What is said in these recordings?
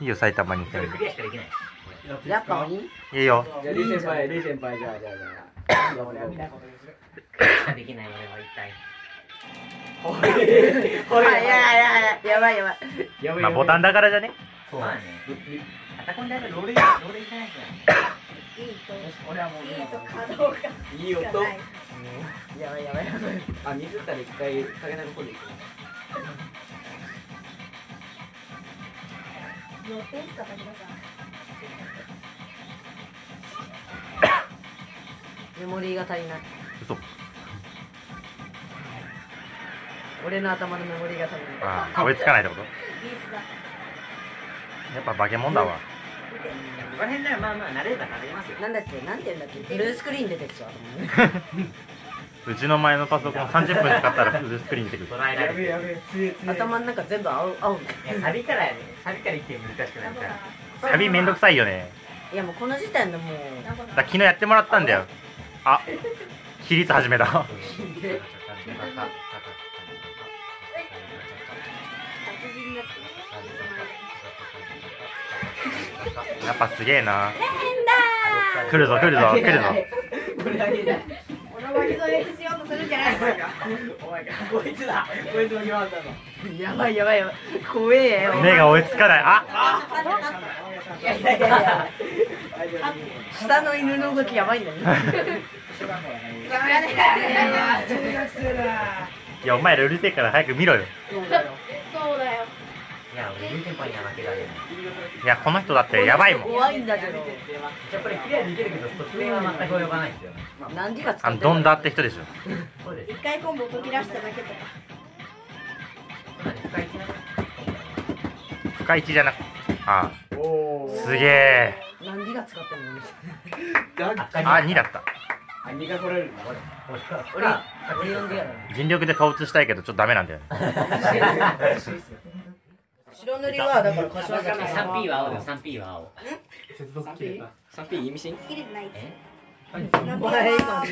いいよ埼玉に。行ってみるやっぱ鬼？いいよ。じゃあ、リー先輩、リー先輩、じゃあ、じゃあ、じゃあ。できない俺は一体おいあいやいやいややばいやばいやばいまあボタンだからじゃね？まあね。アタコンダイブロールロないから俺はもういい可動がいい音。やばいやばいやばい。あ、水ったら一回、かけないとこでいく。乗っていくか武田さん。メモリーが足りない嘘。俺の頭のメモリーが足りない。ああ追いつかないってこと？やっぱ化け物だわ。ここら辺ならまあまあ慣れれば慣れますよ。なんだっけ？なんて言うんだっけ？ブルースクリーン出てきちゃう うちの前のパソコン30分使ったらフルスクリーン出てくる。頭の中全部青青いやサビからやね。サビから一気に難しくなるから。サビめんどくさいよね。いやもうこの時点でもう。だ昨日やってもらったんだよ。あ比率始めた。やっぱすげえな。来るぞ来るぞ来るぞ。これだけじゃ。この巻き添えしようとするんじゃないお前か。お前か。こいつだ。こいつも決まったの。やばいやばいやばい怖えよ目が追いつかないあいやいやいや下の犬の動きやばいんだよいやお前らうるせえから早く見ろよそうだよいや俺優先輩には負けられない。いやこの人だってやばいもん。怖いんだけどじゃあこれクリアできるけど突面は全く及ばないんですよ何時が使あってるのドンダって人でしょ。そうです一回コンボ解き出しただけとか。深い一じゃなくあおー。すげえ。何時が使ってるの？だあ2だった。あ、二が来られるの？俺俺呼んでやる全力で顔映したいけどちょっとダメなんだよね白塗りはだから柏崎 3P は。青だよ 3P は青三 P 三 P 意味深切れてない。えお前今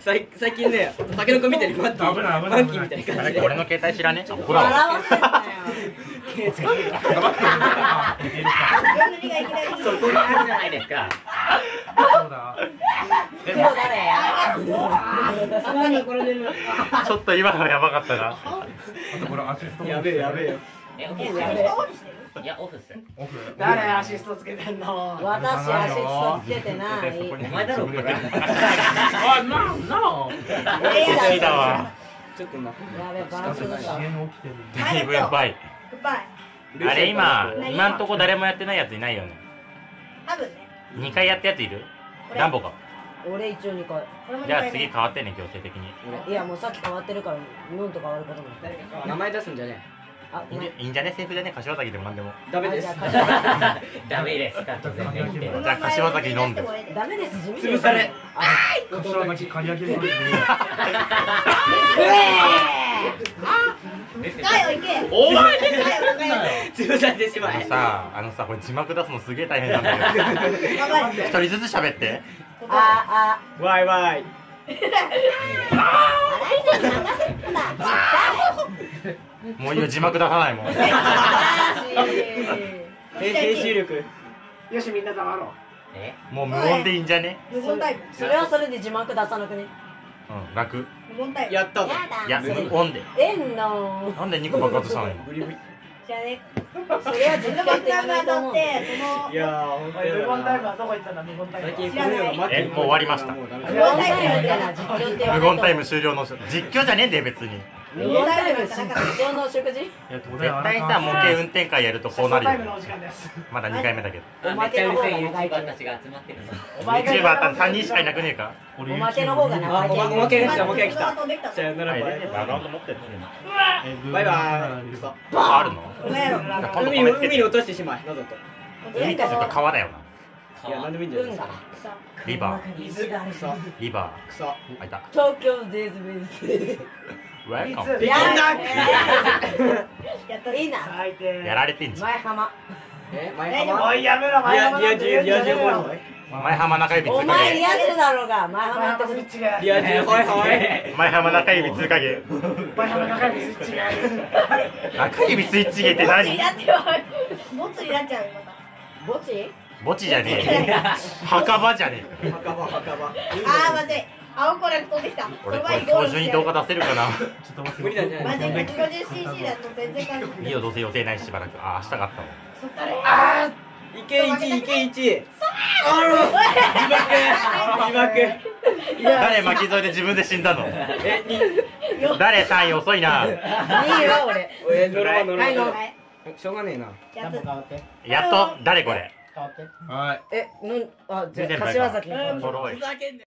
最最近ね、タケノコ見てる？マッキーマッキーみたいなあ感じで。れ俺の携帯知らね？えあほら笑わ。せんなよ何がいきなりそこにあるじゃないですかそうだ。今日誰なんだ。これでるちょっと今のはやばかったな。あとこれアシストもやべえやべえよえオフえっすいやオフっす。オフ。誰アシストつけてんの？私アシストつけてない。お前だろこれ。あなな。えいだわ。ちょっとなやべバランスだ。支援起きてる。だい。ぶやばいあれ今今んとこ誰もやってないやついないよね。多分ね。2回やったやついる？ダンボか。俺一応2回。じゃあ次変わってね強制的に。いやもうさっき変わってるからノンと変わることも。名前出すんじゃねあいいんじゃいいんじゃね？セーフじゃね？柏崎でもなんでも。ダメです。ダメ。です。じゃあ柏崎飲んで。ダメです地味潰され。柏崎刈り上げるのにガヨ行けお前ガヨガヨ潰されてしまえあのさあのさこれ字幕出すのすげえ大変なんだよ一人ずつ喋って。あわいわい もういいよ字幕出さないもん。あ編編集力。よしみんな黙ろう。え？もう無音でいいんじゃね？無言タイムそれはそれで字幕出さなくね？うん楽。無言タイムやったぞ。いや無音で。えんの。なんで2個爆発したの？今ブリブリじゃあね。それは実無言況って言わタイム当たっと思うてそのいやー本当おい無言タイムだはどこ行ったんだ無言タイムは最近こういうの待ってえもう終わりました。無言タイムみたいな実況って言わないと。無言タイム終了の実況じゃねえんだよ別に無言タイム実況の食事いやど絶対さ模型運転会やるとこうなるよタイムのお時間ですまだ2回目だけど。あめっちゃうるせえ YouTuber たちが集まってるのたら3人しかいなくねえか？俺おまけの方があ長いおまおまけが来たおまけが来た。さよならバイバイ。バカウント持ってるバイ。バイあるの海に海に落としてしまえなどと海っていうか川だよないや何でもいいんじゃないですかリバーリバクソーあいた東京デイズベースウェルカムピコンダッやったいいな最低やられてんじゃん。前浜？え前浜おいやめろ前浜前浜中指お通過芸前リア充だろうが前浜前やってくれ浜スイッチがリア前浜中指通過芸前浜中指スイッチが中指スイッチ芸って何？なってよボツになっちゃうよまた墓地？墓地じゃねえよ。墓場じゃねえよ。墓場墓場。あーまずい青コレク飛んできた。俺これ今日中に動画出せるかな？ちょっと待って。無理なんじゃないマジで 150cc だと全然関係ない。いいよどうせ予定ないししばらくあ明日があったのそったら。あーいけ一いけ一あら自爆。自爆。誰巻き添えで自分で死んだの？えに。誰3位遅いな。2位は俺。え乗ろう乗しょうがねえな。やっと。変わって。やっと？誰これ？変わって。はい。えのあじゃ柏崎かおろいふざけんな